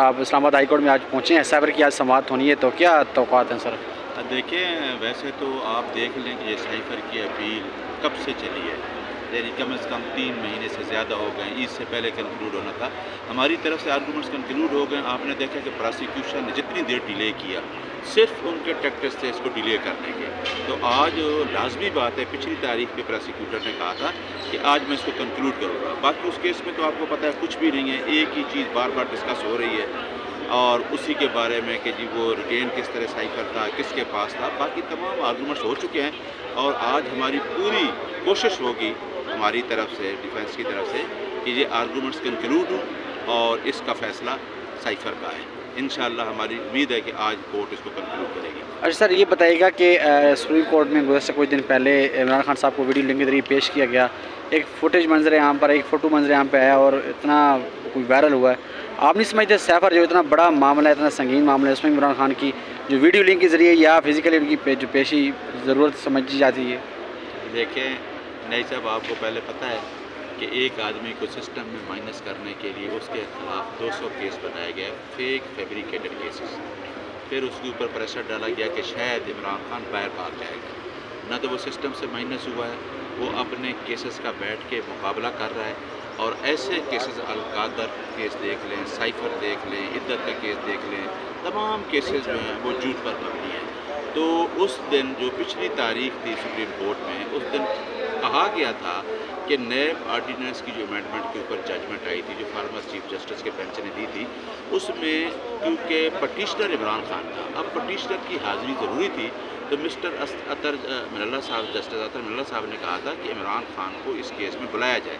آپ اسلام آباد high court میں آج پہنچے ہیں۔ سائبر کی آج سماعت ہونی ہے تو کیا توقعات ہیں سر؟ دیکھیں، ویسے تو آپ دیکھ لیں کہ یہ سائفر کی اپیل کب سے چلی ہے؟ یعنی کم از کم تین مہینے سے زیادہ ہو گئے عید سے پہلے کنکلوڈ ہونا تھا۔ ہماری طرف سے آرگومنٹس کنکلوڈ ہو گئے آپ نے دیکھا کہ پراسیکیوشن نے جتنی دیر ڈیلے کیا صرف ان کے ٹیکٹس تھے اس کو ڈیلے کرنے کے۔ تو آج لازمی بات ہے، پچھلی تاریخ پہ پراسیکیوٹر نے کہا تھا کہ آج میں اس کو کنکلوڈ کروں گا۔ باقی اس کیس میں تو آپ کو پتہ ہے، کچھ بھی نہیں ہے، ایک ہی چیز بار بار ڈسکس ہو رہی ہے۔ اور اسی کے بارے میں کہ جی وہ ریٹین کس طرح سائفر تھا، کس کے پاس تھا، باقی تمام آرگومنٹس ہو چکے ہیں۔ اور آج ہماری پوری کوشش ہوگی ہماری طرف سے ڈیفینس کی طرف سے، کہ یہ آرگومنٹس کنکلوڈ ہوں اور اس کا فیصلہ سائفر کا ہے۔ انشاءاللہ ہماری امید ہے کہ آج کورٹ اس کو کنکلوڈ کرے گی۔ اچھا سر یہ بتائیے گا کہ سپریم کورٹ میں گزشتہ کچھ دن پہلے عمران خان صاحب کو ویڈیو لنک کے ذریعے پیش کیا گیا۔ ایک فوٹیج منظر عام پر ایک فوٹو منظر عام پہ آیا اور اتنا کوئی وائرل ہوا ہے۔ آپ نہیں سمجھتے سیفر جو اتنا بڑا معاملہ ہے اتنا سنگین معاملہ ہے اس میں عمران خان کی جو ویڈیو لنک کے ذریعے یا فزیکلی ان کی جو پیشی ضرورت سمجھی جاتی ہے۔ دیکھیں نئی صاحب آپ کو پہلے پتہ ہے کہ ایک آدمی کو سسٹم میں مائنس کرنے کے لیے اس کے خلاف دو سو کیس بنایا گیا فیک فیبریکیٹڈ کیسز پھر اس کے اوپر پریشر ڈالا گیا کہ شاید عمران خان باہر بھاگ جائے گا۔ نہ تو وہ سسٹم سے مائنس ہوا ہے، وہ اپنے کیسز کا بیٹھ کے مقابلہ کر رہا ہے۔ اور ایسے کیسز القادر کیس دیکھ لیں، سائفر دیکھ لیں، عدت کا کیس دیکھ لیں، تمام کیسز جو ہیں وہ جھوٹ پر مبنی ہیں۔ تو اس دن جو پچھلی تاریخ تھی سپریم کورٹ میں، اس دن کہا گیا تھا کہ نیب آرڈیننس کی جو امینڈمنٹ کے اوپر ججمنٹ آئی تھی، جو فارمر چیف جسٹس کے بینچ نے دی تھی، اس میں کیونکہ پٹیشنر عمران خان تھا، اب پٹیشنر کی حاضری ضروری تھی، تو مسٹر اطر من صاحب جسٹس اطر من صاحب نے کہا تھا کہ عمران خان کو اس کیس میں بلایا جائے۔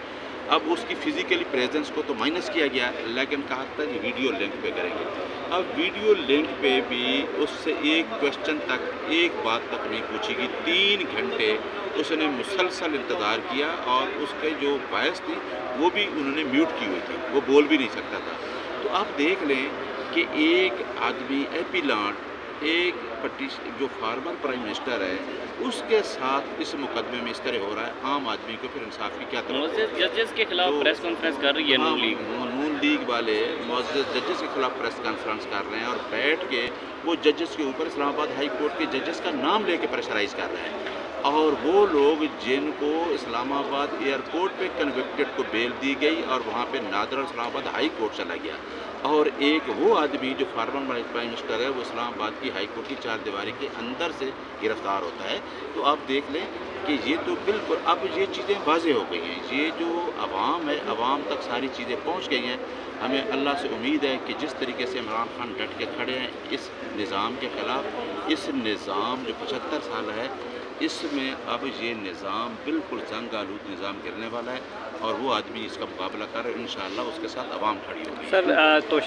اب اس کی فزیکلی پریزنس کو تو مائنس کیا گیا لیکن کہا تھا کہ ویڈیو لنک پہ کریں گے۔ اب ویڈیو لنک پہ بھی اس سے ایک کوشچن تک، ایک بات تک نہیں پوچھی گئی، تین گھنٹے اس نے مسلسل انتظار کیا اور اس کے جو باعث تھی، وہ بھی انہوں نے میوٹ کی ہوئی تھی، وہ بول بھی نہیں سکتا تھا۔ تو آپ دیکھ لیں کہ ایک آدمی ایپیلانٹ ایک پٹیش جو فارمر پرائم منسٹر ہے اس کے ساتھ اس مقدمے میں اس طرح ہو رہا ہے عام آدمی کو پھر انصاف کی کیا ججز کے خلاف پریس کانفرنس کر رہی ہے نون لیگ۔ نون لیگ والے معزز ججز کے خلاف پریس کانفرنس کر رہے ہیں اور بیٹھ کے وہ ججز کے اوپر اسلام آباد ہائی کورٹ کے ججز کا نام لے کے پریشرائز کر رہے ہیں۔ اور وہ لوگ جن کو اسلام آباد ایئرپورٹ پہ کنوکٹڈ کو بیل دی گئی اور وہاں پہ نادر اسلام آباد ہائی کورٹ چلا گیا۔ اور ایک وہ آدمی جو فارمر پرائم منسٹر ہے، وہ اسلام آباد کی ہائی کورٹ کی چار دیواری کے اندر سے گرفتار ہوتا ہے۔ تو آپ دیکھ لیں کہ یہ تو بالکل اب یہ چیزیں واضح ہو گئی ہیں۔ یہ جو عوام ہے، عوام تک ساری چیزیں پہنچ گئی ہیں۔ ہمیں اللہ سے امید ہے کہ جس طریقے سے عمران خان ڈٹ کے کھڑے ہیں، اس نظام کے خلاف، اس نظام جو پچہتر سال ہے اس میں اب یہ نظام بالکل زنگ آلود نظام گرنے والا ہے اور وہ آدمی اس کا مقابلہ کر رہے ہیں انشاءاللہ اس کے ساتھ عوام کھڑی ہوگی۔ سر تو